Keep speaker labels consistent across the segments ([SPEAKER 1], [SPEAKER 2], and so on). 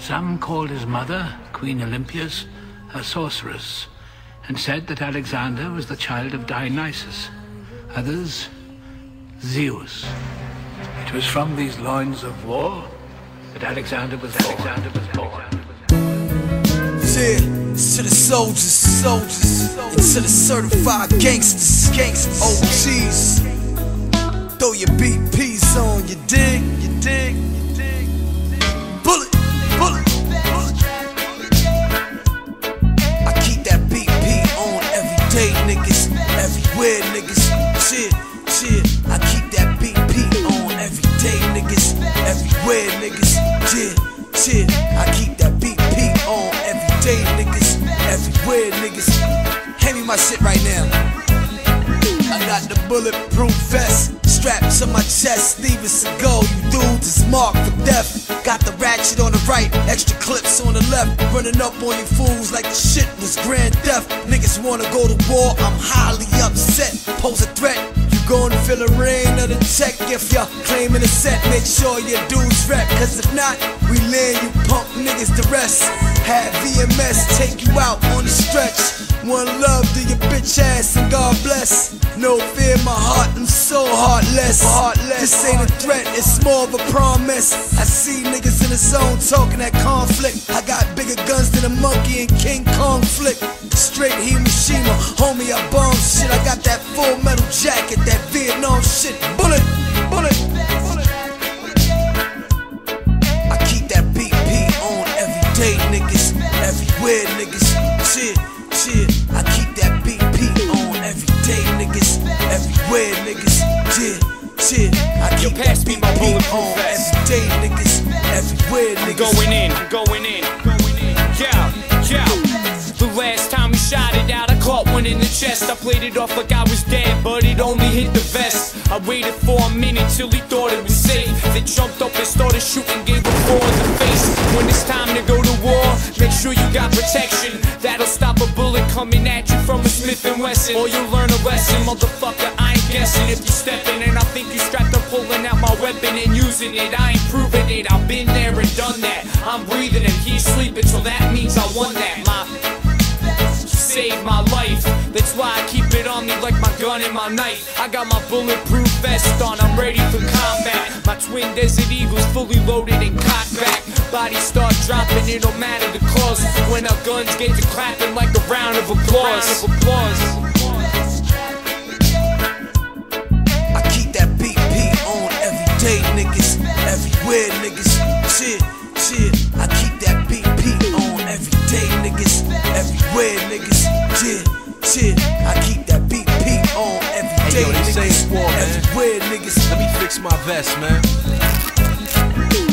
[SPEAKER 1] Some called his mother, Queen Olympias, a sorceress, and said that Alexander was the child of Dionysus. Others, Zeus. It was from these lines of war that Alexander was Alexander was born.
[SPEAKER 2] Yeah, to the soldiers, soldiers, and to the certified gangsters, gangsters, OGs. Throw your BPs on, you dig, you dig, my shit right now. I got the bulletproof vest strapped to my chest. Steven Seagal, you dudes is marked for death. Got the ratchet on the right, extra clips on the left. Running up on you fools like the shit was grand theft. Niggas wanna go to war, I'm highly upset. Pose a threat, you gon' feel the rain of the check if you're claiming a set. Make sure your dudes rep, cause if not, we land you pump niggas to rest. Have EMS take you out on the stretch. One love to your bitch ass and God bless. No fear my heart, I'm so heartless. Heartless. This ain't a threat, it's more of a promise. I see niggas in the zone talking that conflict. I got bigger guns than a monkey in King Kong flick. Straight Hiroshima, homie, I bomb shit. I got that full metal jacket, that Vietnam shit. Bullet, bullet, bullet. I keep that BP on every day, niggas. Everywhere, niggas. Chill, chill. I keep that BP on every day, niggas. Everywhere, niggas. Chill, chill. I
[SPEAKER 3] Yo,
[SPEAKER 2] keep
[SPEAKER 3] pass
[SPEAKER 2] that
[SPEAKER 3] me my
[SPEAKER 2] BP
[SPEAKER 3] bulletproof
[SPEAKER 2] on
[SPEAKER 3] vest.
[SPEAKER 2] every day, niggas. Everywhere,
[SPEAKER 3] I'm
[SPEAKER 2] niggas.
[SPEAKER 3] going in, I'm going in, going in. Yeah, yeah. The last time caught one in the chest. I played it off like I was dead, but it only hit the vest. I waited for a minute till he thought it was safe. Then jumped up and started shooting, gave him four in the face. When it's time to go to war, make sure you got protection. That'll stop a bullet coming at you from a Smith and Wesson. Or you'll learn a lesson, motherfucker. I ain't guessing if you stepping, and I think you strapped up, pulling out my weapon and using it. I ain't proving it. I've been there and done that. I'm breathing and he's sleeping, so that means I won that. My saved my life. That's why I keep it on me like my gun and my knife. I got my bulletproof vest on, I'm ready for combat. My twin Desert Eagles fully loaded and cocked back. Bodies start dropping, it don't matter the cause. When our guns get to clapping like a round of applause. Round of applause.
[SPEAKER 2] I keep that BP on every day, niggas. Everywhere, Everywhere, niggas. Chill, chill. I keep that BP on every
[SPEAKER 4] Hey,
[SPEAKER 2] day,
[SPEAKER 4] yo, this
[SPEAKER 2] niggas.
[SPEAKER 4] ain't war, man.
[SPEAKER 2] Everywhere, niggas.
[SPEAKER 4] Let me fix my vest, man.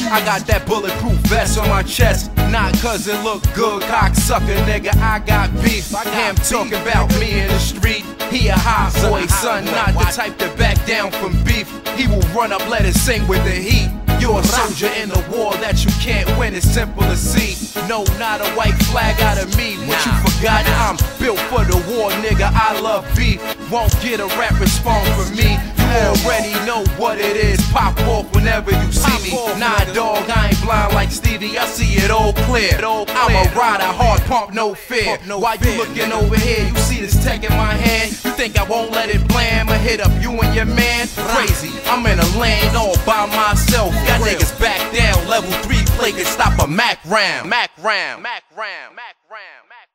[SPEAKER 4] I got that bulletproof vest on my chest. Not cause it look good, cocksucker, nigga. I got beef. I am talking about me in the street. He a hot boy, son, not the type to back down from beef. He will run up, let it sing with the heat. You're a soldier in a war that you can't win, it's simple to see. No, not a white flag out of me. What you forgot? I'm built for the war, nigga. I love beef. Won't get a rap response from me. You already know what it is. Pop off whenever you see me. Nah, dog, I ain't blind like Stevie. I see it all clear. I'm a rider, hard pump, no fear. Why you looking over here? You see this tech in my hand? You think I won't let it blam? I hit up you and your man? Crazy. I'm in a lane all by myself. Mac round. Mac round. Mac round. Mac round. Mac